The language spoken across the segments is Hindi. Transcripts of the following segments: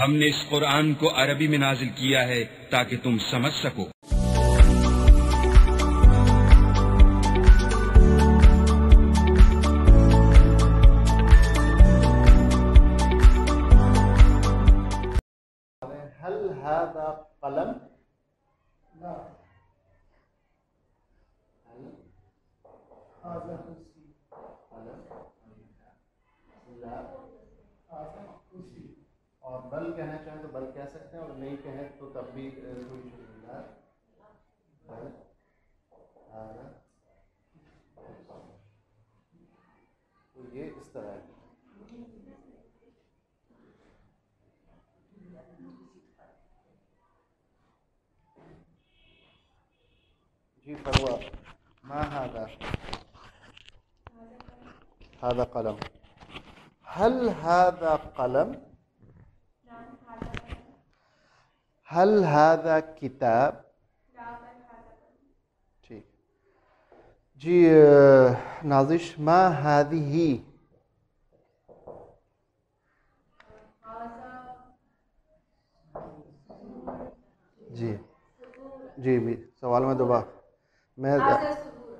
हमने इस कुरान को अरबी में नाजिल किया है ताकि तुम समझ सको ये इस तरह है जी फरवा मा हादा हादा कलम हल हादा कलम हल हादा किताब ठीक जी अ, नाजिश मा हादी ही जी। जी भी सवाल में दोबारा मैं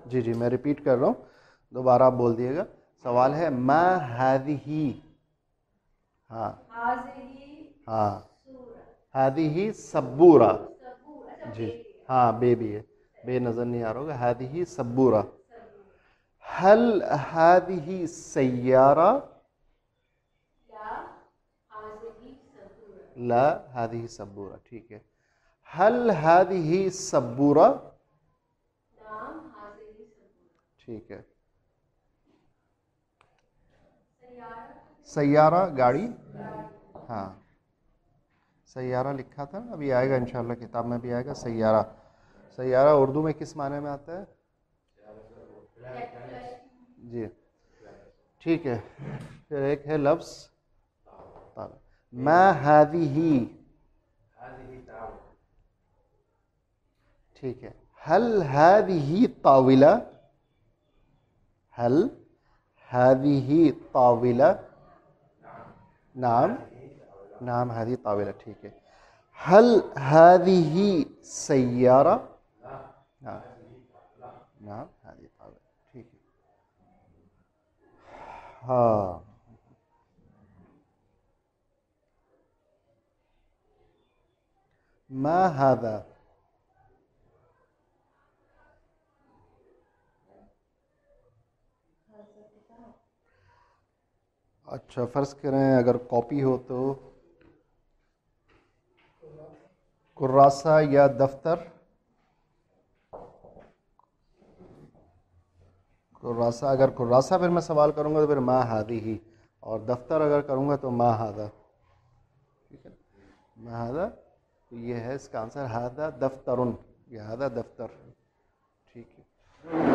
जी जी मैं रिपीट कर रहा हूँ। दोबारा आप बोल दिएगा सवाल है मा हादी ही हाँ। हाँ हादी ही सबूरा जी। हाँ। बे भी है। बे नज़र नहीं आ रहा होगा। हादी ही सबूरा हल हादी ही सैयारा। ला हादी ही सबूरा ठीक है। हल हादी ही सबूरा ठीक है। सैयारा गाड़ी? हाँ। सैयारा लिखा था अभी आएगा इंशाल्लाह किताब में भी आएगा सैयारा। सैयारा उर्दू में किस माने में आता है? जी। ठीक है। फिर एक है लफ्स मा हादी ही ठीक है हल हादी ही ताविला हल हादी ही ताविला नाम नाम हादी ताविला ठीक है हल हादी ही सैयारा नाम नाम हादी ताविला ठीक है हाँ मा हादा अच्छा फ़र्ज़ करें अगर कॉपी हो तो। कुर्रासा या दफ्तर? कुर्रासा अगर कुर्रासा फिर मैं सवाल करूँगा तो फिर माँ हादी ही। और दफ्तर अगर करूँगा तो माँ हादा। ठीक है? माँ हादा तो ये है इसका आंसर, हादा दफ्तरुन, ये हादा दफ्तर। ठीक है।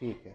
ठीक है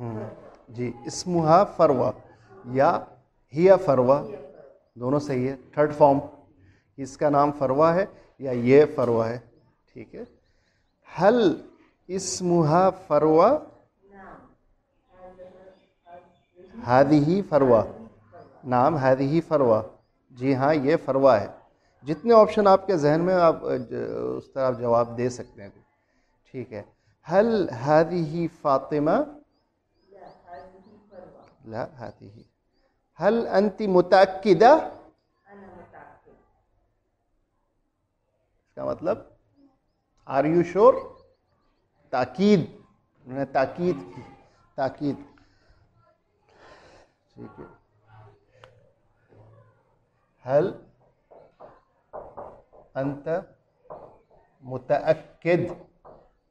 जी, इसमुहा फरवा, या हिया फरवा, दोनों सही है। थर्ड फॉर्म इसका नाम फरवा है, या ये फरवा है। ठीक है। हल, इसमुहा फरवा हादी फरवा, नाम हादी फरवा। जी हाँ ये फरवा है। जितने ऑप्शन आपके जहन में, आप उस तरह जवाब दे सकते हैं। ठीक है। हल हादी ही फातिमा ला हादी ही हल अंति मुतक्किदा? इसका मतलब आर यू श्योर ताकीद, उन्होंने ताकीद की, ताकीद। ठीक है। हल अंत मुतअक्किद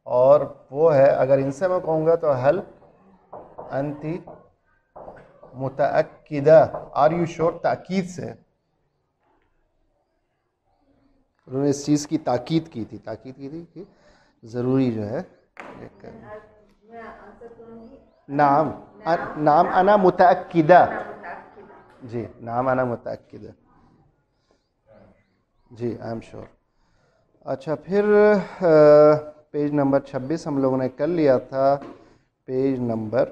और वो है, अगर इनसे मैं कहूँगा तो हल अंति मुतअक्किदा। आर यू श्योर ताकीद से। उन्होंने इस चीज़ की ताकीद की थी। ताकीद की थी कि ज़रूरी जो है नाम नाम अना मुतअक्किदा। जी नाम आना मुतअक्किदा। जी आई एम श्योर अच्छा फिर अ, पेज नंबर 26 हम लोगों ने कर लिया था। पेज नंबर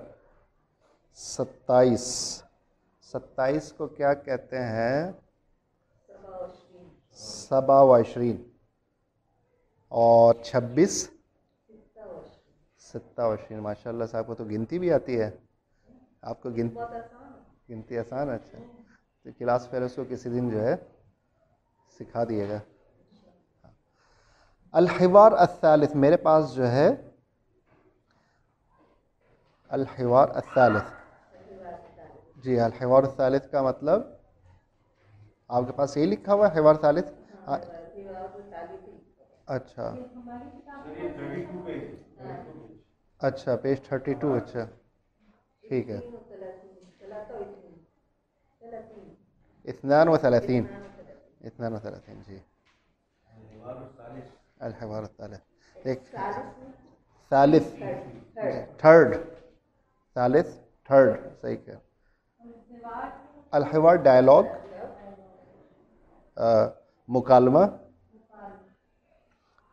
27 27 को क्या कहते हैं? सबा वशरीन और 26 सत्ता वशरीन माशाल्लाह साहब को तो गिनती भी आती है। आपको गिन गिनती आसान है अच्छा। तो क्लास फिर उसको किसी दिन जो है सिखा दिएगा अलहिवार असालिस मेरे पास जो है अलहिवार असालिस जी अलहिवार असालिस का मतलब आपके पास यही लिखा हुआ है, हिवार सालिस हाँ। अच्छा। अच्छा पेज थर्टी टू अच्छा। ठीक है। इतनान व सलातीन। इतनान व जी। अलहवार सालिस एक सालिस थर्ड। सालिस थर्ड। सही कह अलहवार डायलॉग मुकालमा।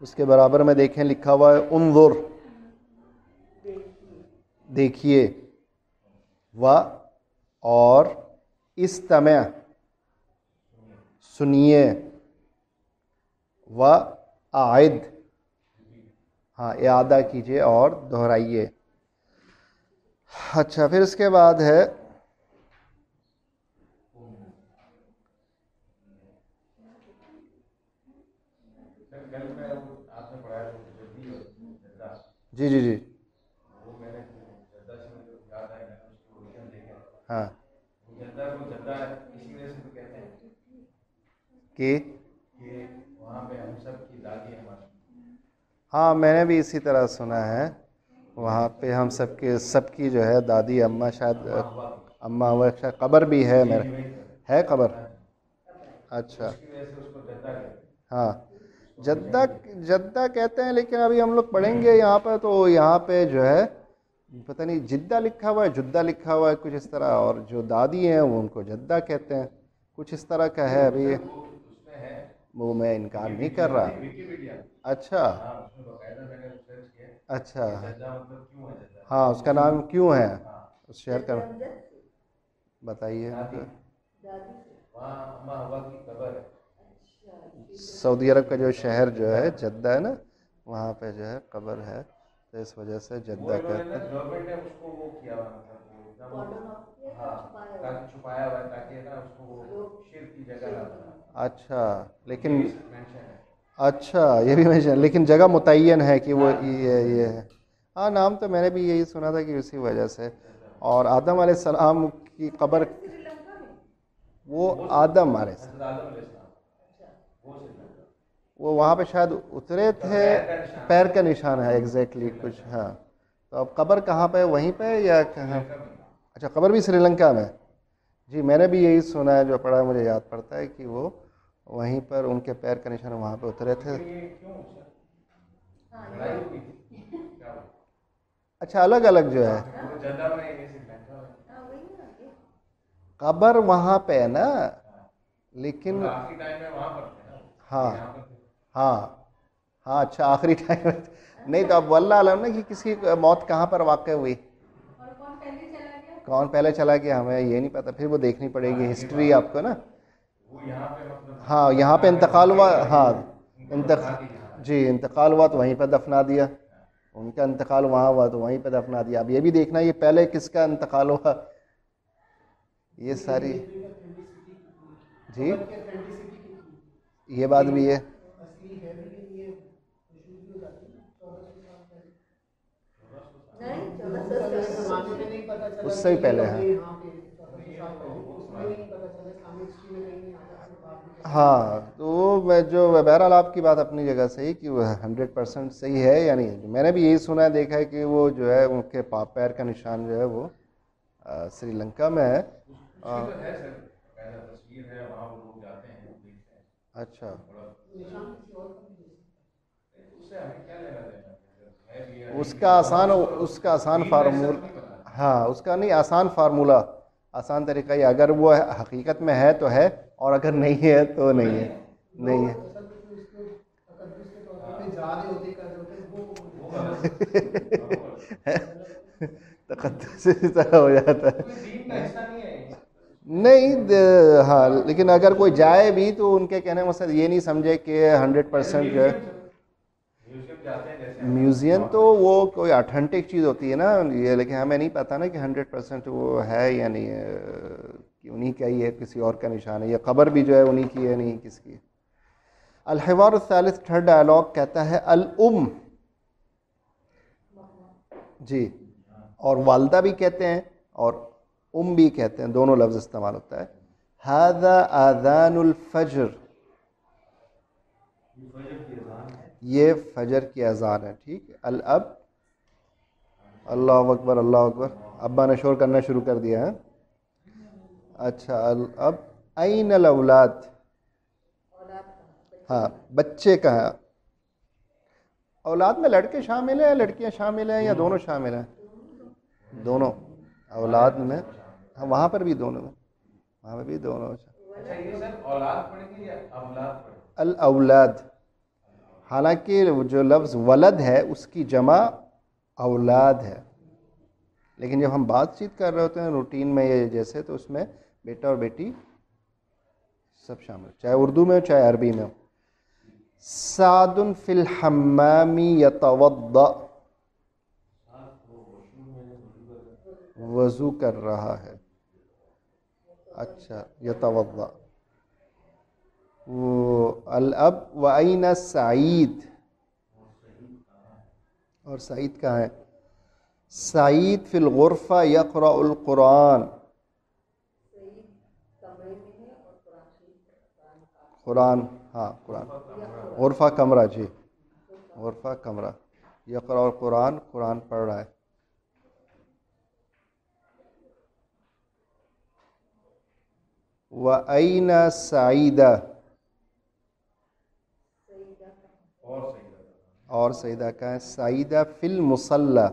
उसके बराबर में देखें, लिखा हुआ है, उनजुर। देखिए, व, और इस्तमय। सुनिए, व, आयद। हाँ इयादा कीजिए और दोहराइए। अच्छा फिर उसके बाद है जी जी जी। हाँ। कि? हाँ मैंने भी इसी तरह सुना है। वहाँ पे हम सबके सबकी जो है दादी अम्मा शायद अम्मा हुआ। शायद कब्र भी है मेरे। है कबर? अच्छा। हाँ। जद्दा जद्दा कहते हैं लेकिन अभी हम लोग पढ़ेंगे यहाँ पर तो यहाँ पे जो है पता नहीं जिद्दा लिखा हुआ है जुद्दा लिखा हुआ है कुछ इस तरह और जो दादी हैं वो उनको जद्दा कहते हैं। कुछ इस तरह का है अभी। वो मैं इनकार नहीं कर रहा। अच्छा। अच्छा। हाँ उसका नाम क्यों है? उस शहर का बताइए सऊदी अरब का जो शहर जो है जद्दा है ना वहाँ पे जो है कब्र है। तो इस वजह से जद्दा कहते हैं। गवर्नमेंट ने उसको वो किया मतलब वो एकदम हाँ ताकि छुपाया हुआ है ताकि ना उसको वो की जगह ना अच्छा लेकिन अच्छा ये भी मैं लेकिन जगह मुतन है कि वो ये ये है। हाँ नाम तो मैंने भी यही सुना था कि उसी वजह से। और आदम सलाम की कब्र वो आदम अलैहि सलाम हज़रत आदम अलैहिस्सलाम वो वहाँ पे शायद उतरे थे, पैर का निशान है एग्जैक्टली कुछ हाँ। तो अब कब्र कहाँ पे वहीं पे या कहाँ? अच्छा कब्र भी श्रीलंका में जी, मैंने भी यही सुना है, जो पढ़ा है, मुझे याद पड़ता है कि वो वहीं पर उनके पैर का निशान वहाँ पे उतरे थे? अच्छा अलग अलग जो है। कब्र वहाँ पे है ना, लेकिन हाँ। हाँ। हाँ अच्छा आखिरी टाइम नहीं तो अब वल्ला आलम ना कि किसी मौत कहाँ पर वाक़ हुई? कौन पहले चला गया? हमें ये नहीं पता फिर वो देखनी पड़ेगी हिस्ट्री आपको ना। हाँ यहाँ पे इंतकाल हुआ हाँ इंतक जी इंतकाल हुआ तो वहीं पर दफना दिया। उनका इंतकाल वहाँ हुआ तो वहीं पर दफना दिया। अब ये भी देखना ये पहले किसका इंतकाल हुआ? ये सारी जी ये बात भी है। उससे भी पहले है। हाँ तो मैं जो, बहरहाल आपकी बात अपनी जगह सही कि वो हंड्रेड परसेंट सही है या नहीं मैंने भी यही सुना है, देखा है कि वो जो है, उनके पाप पैर का निशान जो है वो श्रीलंका में है। उसकी तो है है वहाँ वो लोग जाते हैं देखते हैं अच्छा। उसका आसान उसका आसान फार्मूल हाँ उसका नहीं आसान फार्मूला। आसान तरीका ये अगर वो हकीकत में है तो है और अगर नहीं है तो नहीं है। नहीं है। तकद्दुस इस हो जाता है। नहीं है, लेकिन अगर कोई जाए भी तो उनके कहने का मकसद ये नहीं समझे कि हंड्रेड परसेंट म्यूज़ियम तो वो कोई ऑथेंटिक चीज़ होती है ना, ये लेकिन हमें नहीं पता ना कि हंड्रेड परसेंट वो है या नहीं है कि उन्हीं का ही है, किसी और का निशान है, या खबर भी जो है उन्हीं की है, नहीं किसकी अलहवार सालिस थर्ड डायलॉग कहता है अल उम जी। और वालदा भी कहते हैं, और उम भी कहते हैं, दोनों लफ्ज़ इस्तेमाल होता है। हादा आदानुल फजर। ये फजर की अजान है, ठीक है। अल अब। अल्लाह अकबर अल्लाह अकबर। अब्बा ने शोर करना शुरू कर दिया है। अच्छा अल अब। ऐन अल हाँ बच्चे का है। औलाद में लड़के शामिल हैं लड़कियाँ शामिल हैं या दोनों शामिल हैं? दोनों। औलाद में हाँ वहाँ पर भी दोनों। में वहाँ पर भी दोनों अच्छा। ये या पढ़ेंगे? अल औलाद हालाँकि जो लफ्ज़ वलद है उसकी जमा औलाद है। लेकिन जब हम बातचीत कर रहे होते हैं रूटीन में ये जैसे तो उसमें बेटा और बेटी सब शामिल चाहे उर्दू में हो चाहे अरबी में हो। सादुन फिल हम्मामी यतवद्दा। वज़ू कर रहा है। अच्छा यतवद्दा। वो अल अब सईद। और सईद कहाँ है? सईद फिल गुरफ़ा यकराउल कुरान हाँ कुरान। गुरफ़ा कमरा, जी। गुरफ़ा कमरा। यकराउल कुरान कुरान पढ़ रहा है। वईन सईदा और सही और सईदा का है। सईदा फिल मुसल्ला।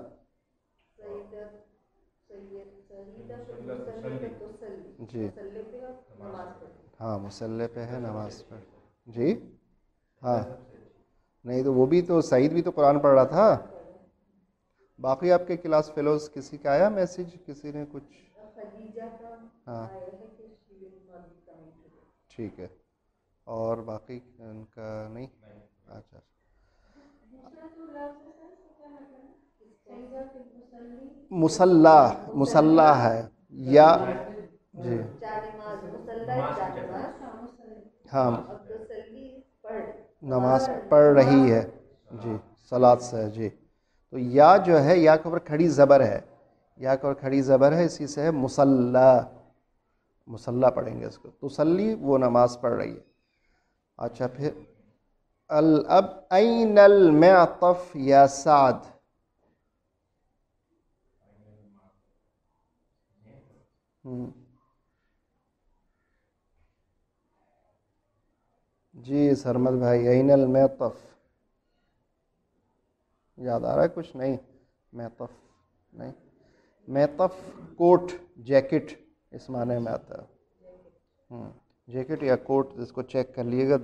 जी। हाँ मुसल्ले पे है नमाज़ पर जी? हाँ। नहीं तो वो भी तो सईद भी तो कुरान पढ़ रहा था? बाकी आपके क्लास फेलोज किसी का आया मैसेज? किसी ने कुछ? हाँ। ठीक है। और बाकी उनका नहीं? अच्छा। मुसल्ला मुसल्ला है या जी। हाँ। नमाज़ पढ़ रही है। जी सलाद से जी। तो या जो है या के ऊपर खड़ी ज़बर है। या के ऊपर खड़ी ज़बर है इसी से है मुसल्ला। मुसल्ला पढ़ेंगे इसको तुसल्ली वो नमाज़ पढ़ रही है। अच्छा फिर? अल अब ऐन अल मअतफ या साद? हम्म। जी, सरमद भाई, ऐनल मैतफ याद आ रहा है कुछ? नहीं मैतफ नहीं। मैतफ कोट, जैकेट। इस माने में आता है। हम्म, जैकेट या कोट इसको चेक कर लिएगा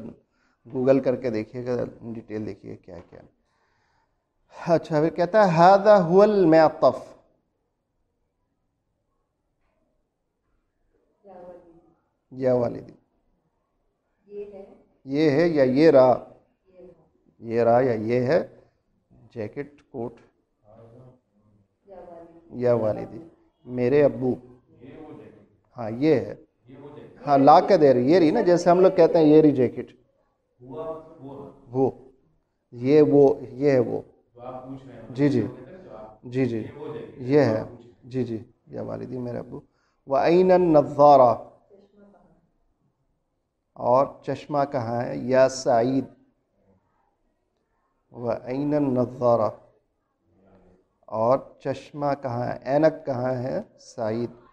गूगल करके देखिएगा डिटेल देखिए क्या क्या। अच्छा फिर कहता है हादा हुअल मैतफ। या वालिदी। ये है या ये रहा ये रहा या ये है जैकेट कोट या वालिदी। मेरे अब्बू। हाँ ये है। हाँ ला के दे रही ये रही ना, जैसे हम लोग कहते हैं, ये रही जैकेट वो। ये वो, ये है वो। जी जी। जी जी। ये है। जी जी। या वालिदी मेरे अबू व ऐन नज़ारा। और चश्मा कहाँ है? या सईद। व ऐन नज़ारा। और चश्मा कहाँ है? ऐनक कहाँ है? सईद।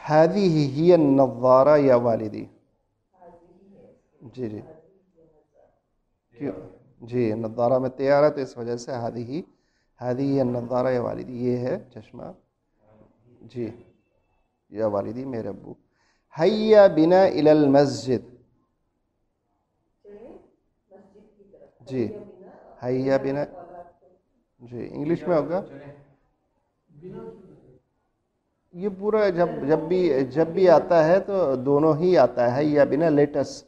हादी ही नज़ारा या वालिदी जी जी क्यों जी नज़ारा में तैयार है तो इस वजह से हादी ही हादी ही नज़ारा या वालिदी ये है चश्मा जी या वालिदी मेरे अबू हैया बिना इलल मस्जिद जी हैया बिना जी इंग्लिश में होगा ये पूरा जब जब भी जब भी आता है तो दोनों ही आता है, या बिना लेटस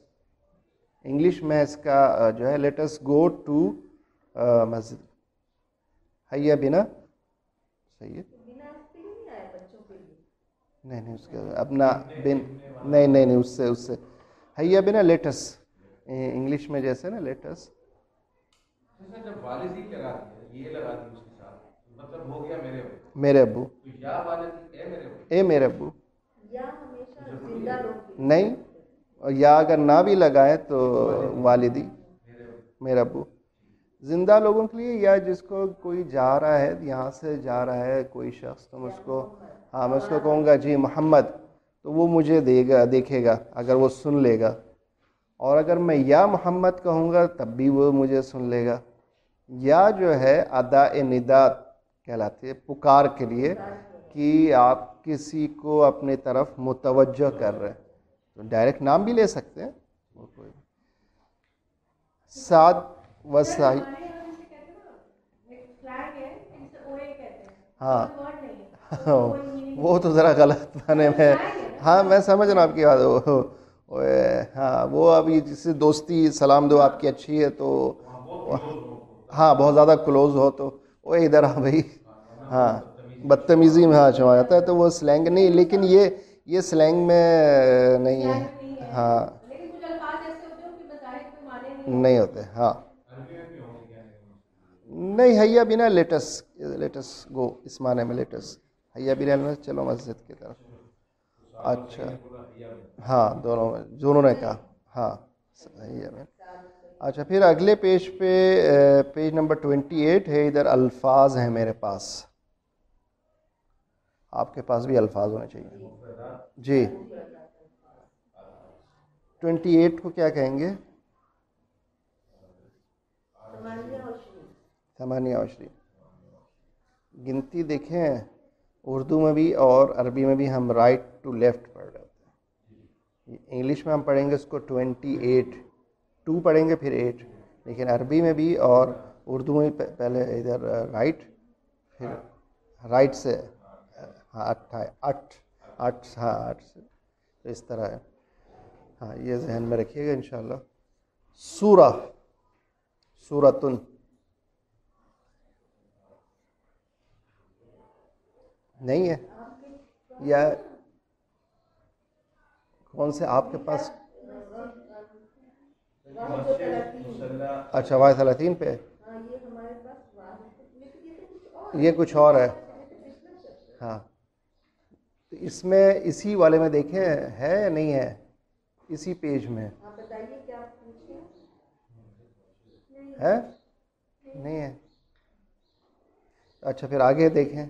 इंग्लिश में इसका जो है लेटस गो टू मस्जिद। हैया बिना सही है? नहीं नहीं, उसके अपना बिन, नहीं नहीं नहीं, उससे उससे। हैया बिना लेटस इंग्लिश में जैसे ना लेटस जब दिया ये मतलब हो गया मेरे अबू। मेरे अब्बू तो या वालिदी ए मेरे अबू। ए मेरे अब्बू या हमेशा ज़िंदा लोग नहीं और या अगर ना भी लगाए तो वालिदी मेरा अबू। ज़िंदा लोगों के लिए या जिसको कोई जा रहा है यहाँ से जा रहा है कोई शख्स तो मैं उसको हाँ मैं उसको कहूँगा जी मोहम्मद तो वो मुझे देगा देखेगा अगर वो सुन लेगा। और अगर मैं या मोहम्मद कहूँगा तब भी वो मुझे सुन लेगा। या जो है अदा निदात कहलाती है पुकार के लिए कि आप किसी को अपने तरफ़ मुतवज्जो कर रहे हैं। तो डायरेक्ट नाम भी ले सकते हैं वो कोई सात वसाई हैं है हैं। हाँ। है। वो तो ज़रा गलत माने में। हाँ मैं समझ रहा हूँ आपकी बात। हाँ वो अभी जिससे दोस्ती सलाम दो आपकी अच्छी है तो हाँ बहुत ज़्यादा क्लोज हो तो वो इधर आ भाई। हाँ बदतमीज़ी में हाँ चुमा जाता है तो वो स्लैंग नहीं, लेकिन ये ये स्लैंग में नहीं है। हाँ। में नहीं होते हाँ। नहीं, हैया बिना लेटस लेटस गो, इस माने में लेटस। हैया बिना लेटस, चलो मस्जिद की तरफ़। अच्छा। हाँ दोनों में दोनों ने कहा। हाँ हैया में अच्छा फिर अगले पेज पे पेज नंबर ट्वेंटी एट है, इधर अल्फाज हैं मेरे पास। आपके पास भी अल्फाज होने चाहिए। जी। ट्वेंटी एट को क्या कहेंगे? समानिया अशरी गिनती देखें, उर्दू में भी और अरबी में भी हम राइट टू लेफ़्ट पढ़ रहे होते हैं। इंग्लिश में हम पढ़ेंगे उसको ट्वेंटी एट, टू पढ़ेंगे फिर एट, लेकिन अरबी में भी और उर्दू में भी पहले इधर राइट फिर राइट से हाँ अट्ठा अठ अठ हाँ आठ तो इस तरह है। हाँ ये जहन में रखिएगा इंशाल्लाह। सूरा, सूरतुन। नहीं है? या कौन से आपके पास? अच्छा वाह सलातीन पे? हाँ ये कुछ और है। हाँ। तो इसमें इसी वाले में देखें है या नहीं है? इसी पेज में। आप बताइए क्या है? नहीं। है? अच्छा फिर आगे देखें।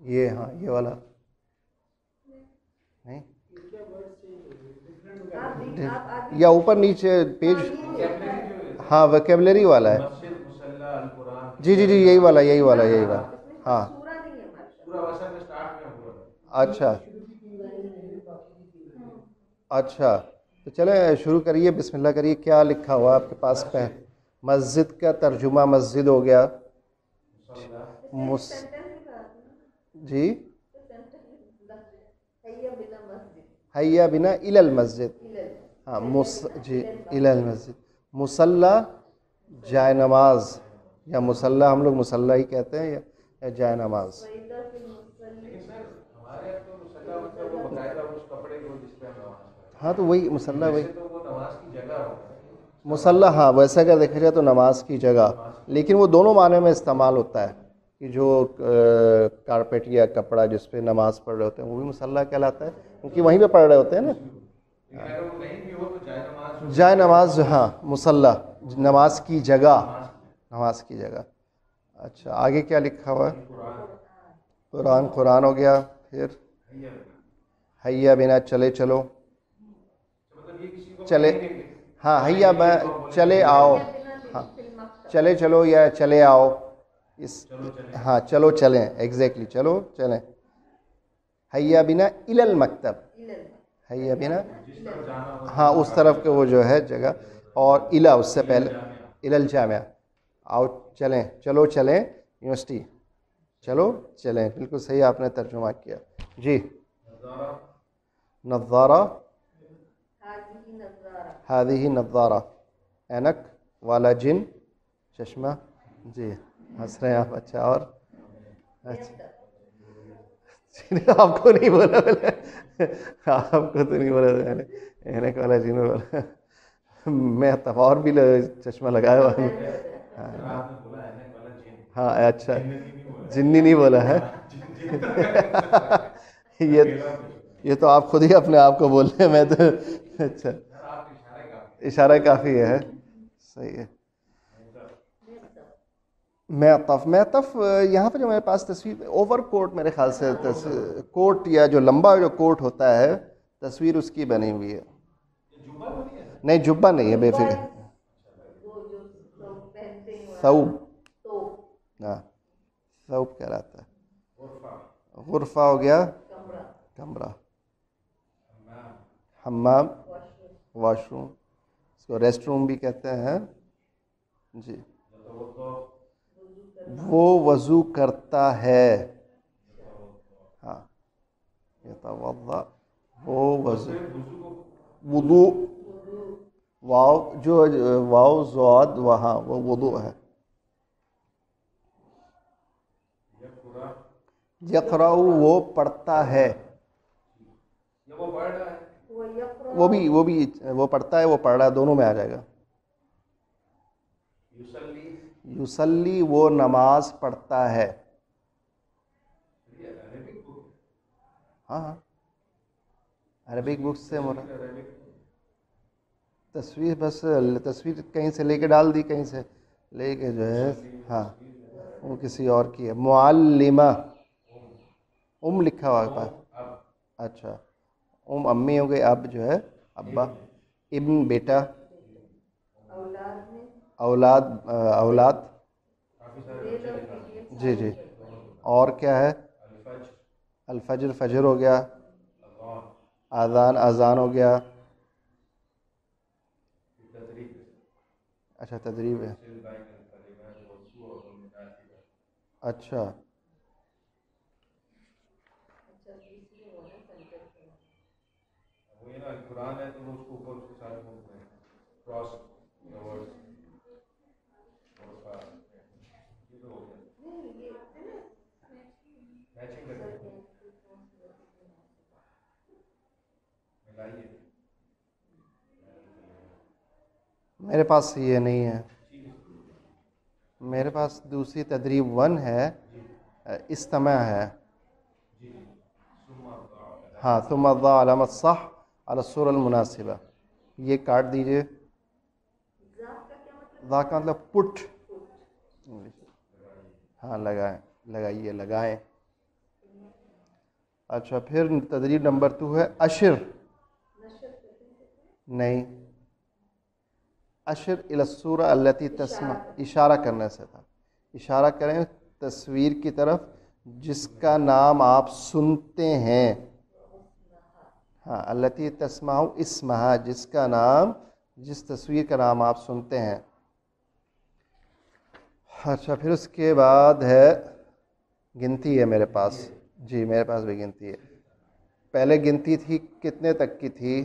ये हाँ ये वाला। नहीं? या ऊपर नीचे पेज हाँ वोकेबलरी वाला है मस्जिद मुसल्ला अल कुरान जी जी जी यही वाला यही वाला यही वाला। हाँ। अच्छा। अच्छा। तो चले शुरू करिए बिस्मिल्लाह करिए क्या लिखा हुआ आपके पास पे? मस्जिद का तर्जुमा मस्जिद हो गया। मुस जी? हैया बिना मस्जिद इलल मस्जिद। हाँ मुस जी इलल मस्जिद। मुसल्ला जाय नमाज़। या मुसल्ला हम लोग मुसल्ला ही कहते हैं या, जाय नमाज़। हाँ तो वही मुसल्ला वही। मुसल्ला हाँ वैसे अगर देखा जाए तो नमाज़ की जगह। लेकिन वो दोनों माने में इस्तेमाल होता है कि जो कारपेट या कपड़ा जिस पे नमाज़ पढ़ रहे होते हैं वो भी मुसल्ला कहलाता है क्योंकि वहीं पे पढ़ रहे होते हैं ना। तो जाए नमाज़ जाए नमाज़ हाँ मुसल्ला नमाज़ की जगह। नमाज़ की जगह। अच्छा आगे क्या लिखा हुआ कुरान। कुरान हो गया, फिर? हैया बिना चले चलो। चले हाँ हैया चले आओ। हाँ चले चलो या चले आओ। इस हाँ चलो चलें एग्जैक्टली चलो चलें। हैया बिना इलल मकतब। हैया बिना हाँ उस तरफ़ के वो जो है जगह। और इला, उससे पहले, इलल जामिया। आओ चलें चलो चलें यूनिवर्सिटी। चलो चलें बिल्कुल सही आपने तर्जुमा किया। जी। नज़ारा। हादी ही नज़ारा। एनक वाला जिन चश्मा। जी हंस रहे हैं आप अच्छा और? अच्छा। आपको नहीं बोला मैंने आपको तो नहीं बोला मैंने एनक वाला जिन बोला। मैं तब और भी चश्मा लगाया हुआ हूँ। हाँ अच्छा। जिन्नी नहीं बोला है। ये ये तो आप खुद ही अपने आप को बोल रहे हैं, मैं तो अच्छा। इशारा काफ़ी है सही है। मैं तफ मैं तफ यहाँ पर जो मेरे पास तस्वीर, ओवर कोट मेरे ख्याल से कोट या जो लंबा जो कोट होता है, तस्वीर उसकी बनी हुई है। नहीं, जुब्बा नहीं है, बेफिक्र सऊब। हाँ सऊब कहलाता है। गुरफा। हो गया? कमरा। हम्माम। वॉशरूम। इसको रेस्ट रूम भी कहते हैं। जी। वो वज़ू करता है। हाँ। वो वज़ू। वुदू। वाव जो वाव ज़ाद वहाँ वो वुदू है। यकराऊ वो पढ़ता है। वो पढ़ रहा है। वो भी वो भी वो पढ़ता है वो पढ़ रहा है दोनों में आ जाएगा। युसल्ली। युसल्ली वो नमाज़ पढ़ता है। हाँ हाँ। अरबिक बुक से मोरा तस्वीर बस तस्वीर कहीं से लेके डाल दी कहीं से लेके जो है हाँ वो किसी और की है। मुअल्लिमा उम लिखा हुआ है पास। अच्छा। उम अम्मी हो गई अब जो है अब्बा। इब्न बेटा। औलाद औलाद जी जी। और क्या है? अलफजर फजर हो गया। आज़ान अजान हो गया। अच्छा तदरीब है। अच्छा वो ये ना कुरान है तो उसको ऊपर उसके साथ वो क्रॉस ये तो हो गया। मैचिंग मिलाइए। मेरे पास ये नहीं है। मेरे पास दूसरी तदरीब वन है। इस्तमा है। हाँ तुम अलामत सह। अलसुर मुनासिबा। ये काट दीजिए। का मतलब पुट। हाँ लगाएँ, लगाइए, लगाएँ। अच्छा फिर तदरीब नंबर टू है अशर। नहीं। अशर इलसूरा अल्लती तस्मा, इशारा करने से था। इशारा करें तस्वीर की तरफ़, जिसका नाम आप सुनते हैं। हाँ अल्लती तस्माउ इसमहा, जिसका नाम, जिस तस्वीर का नाम आप सुनते हैं। अच्छा फिर उसके बाद है, गिनती है मेरे पास। जी, मेरे पास भी गिनती है। पहले गिनती थी, कितने तक की थी?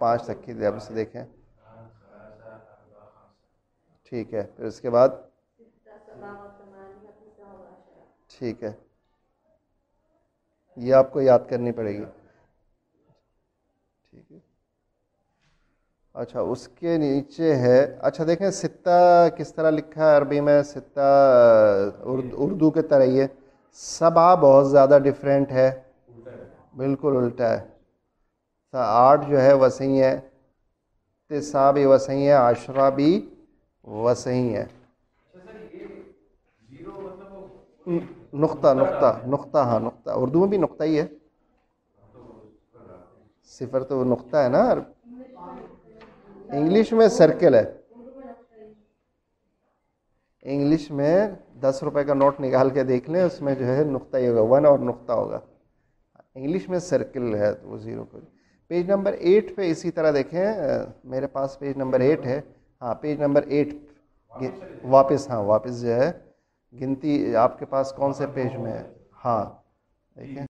पाँच तक की थी, अब से देखें। ठीक है, फिर उसके बाद? ठीक है। ये आपको याद करनी पड़ेगी। ठीक है। अच्छा उसके नीचे है। अच्छा देखें सित्ता किस तरह लिखा है अरबी में? सित्ता उर्द, के तरह ही है। सबा बहुत ज़्यादा डिफरेंट है। बिल्कुल उल्टा है। आठ जो है वसई है। तिसा भी वसई है आशरा भी वसई है। नुक्ता नुक्ता नुक्ता हाँ नुक्ता। उर्दू में भी नुक्ता ही है। सिफर तो वो नुक्ता है ना इंग्लिश में सर्कल है। इंग्लिश में दस रुपए का नोट निकाल के देख लें, उसमें जो है नुक्ता ही होगा वन और नुक्ता होगा। इंग्लिश में सर्कल है तो वो ज़ीरो को पेज नंबर एट पे इसी तरह देखें मेरे पास पेज नंबर एट है। हाँ पेज नंबर एट वापस हाँ वापस जो है, गिनती आपके पास कौन से पेज में है? हाँ देखें।